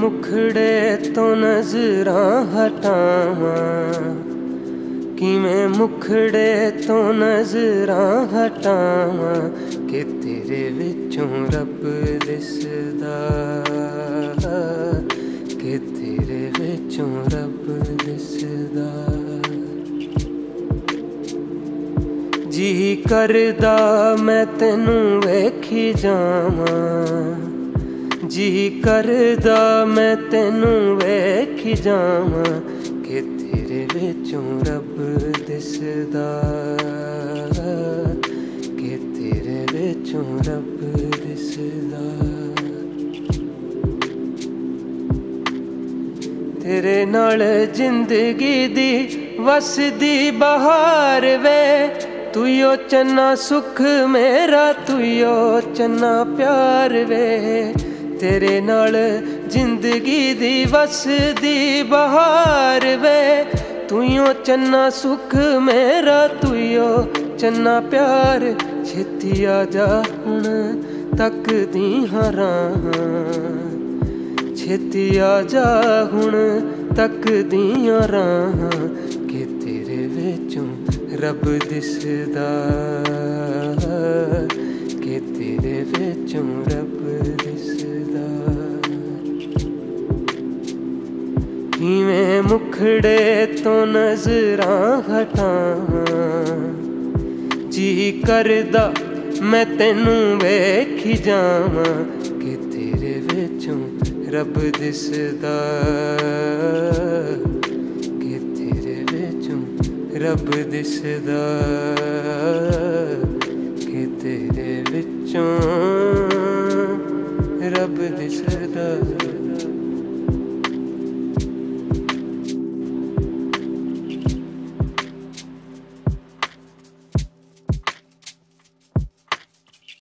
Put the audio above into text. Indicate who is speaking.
Speaker 1: ਮੁਖੜੇ ਤੋਂ ਨਜ਼ਰਾਂ ਹਟਾਵਾਂ। ਕਿਵੇਂ ਮੁਖੜੇ ਤੋਂ ਨਜ਼ਰਾਂ ਹਟਾਵਾਂ ਕਿ ਤੇਰੇ ਵਿੱਚੋਂ ਰੱਬ ਦਿਸਦਾ। ਕਿ ਤੇਰੇ ਵਿੱਚੋਂ ਰੱਬ ਦਿਸਦਾ। ਜੀ ਕਰਦਾ ਮੈਂ ਤੈਨੂੰ ਵੇਖੀ ਜਾਵਾਂ। ਜੀ ਕਰਦਾ ਮੈਂ ਤੈਨੂੰ ਵੇਖੀ ਜਾਵਾਂ ਕਿ ਤੇਰੇ ਵਿੱਚੋਂ ਰੱਬ ਦਿਸਦਾ। ਕਿ ਤੇਰੇ ਵਿੱਚੋਂ ਰੱਬ ਦਿਸਦਾ। ਤੇਰੇ ਨਾਲ ਜ਼ਿੰਦਗੀ ਦੀ ਵਸਦੀ ਬਹਾਰ ਵੇ। ਤੂੰ ਚੰਨਾ ਸੁਖ ਮੇਰਾ ਤੂੰ ਚੰਨਾ ਪਿਆਰ ਵੇ। ਤੇਰੇ ਨਾਲ ਜ਼ਿੰਦਗੀ ਦੀ ਵਸਦੀ ਬਹਾਰ ਵੇ। ਤੂੰ ਚੰਨਾ ਸੁਖ ਮੇਰਾ ਤੂੰ ਚੰਨਾ ਪਿਆਰ। ਛੇਤੀ ਆ ਜਾ ਹੁਣ ਤੱਕਦੀ ਹਰਾਂ। ਛੇਤੀ ਆ ਜਾ ਹੁਣ ਤੱਕਦੀਆਂ ਰਾਹਾਂ ਕਿ ਤੇਰੇ ਵਿੱਚੋਂ ਰੱਬ ਦਿਸਦਾ। ਕਿਵੇਂ ਮੁਖੜੇ ਤੋਂ ਨਜ਼ਰਾਂ ਹਟਾਵਾਂ। ਜੀ ਕਰਦਾ ਮੈਂ ਤੈਨੂੰ ਵੇਖੀ ਜਾਵਾਂ ਕਿ ਤੇਰੇ ਵਿੱਚੋਂ ਰੱਬ ਦਿਸਦਾ। ਕਿ ਤੇਰੇ ਵਿੱਚੋਂ ਰੱਬ ਦਿਸਦਾ। ਕਿ ਤੇਰੇ ਵਿੱਚੋਂ ਰੱਬ ਦਿਸਦਾ।